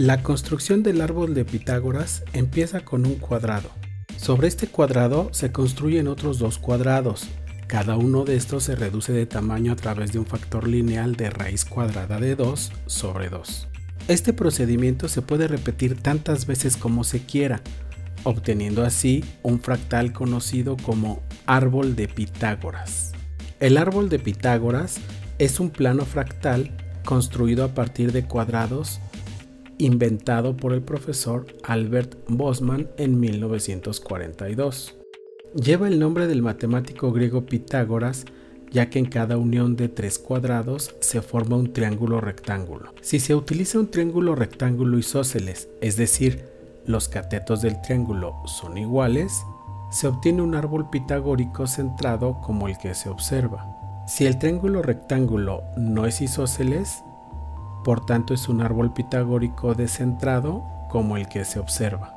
La construcción del árbol de Pitágoras empieza con un cuadrado. Sobre este cuadrado se construyen otros dos cuadrados. Cada uno de estos se reduce de tamaño a través de un factor lineal de raíz cuadrada de 2 sobre 2. Este procedimiento se puede repetir tantas veces como se quiera, obteniendo así un fractal conocido como árbol de Pitágoras. El árbol de Pitágoras es un plano fractal construido a partir de cuadrados inventado por el profesor Albert Bosman en 1942. Lleva el nombre del matemático griego Pitágoras, ya que en cada unión de tres cuadrados se forma un triángulo rectángulo. Si se utiliza un triángulo rectángulo isósceles, es decir, los catetos del triángulo son iguales, se obtiene un árbol pitagórico centrado como el que se observa. Si el triángulo rectángulo no es isósceles, por tanto es un árbol pitagórico descentrado como el que se observa.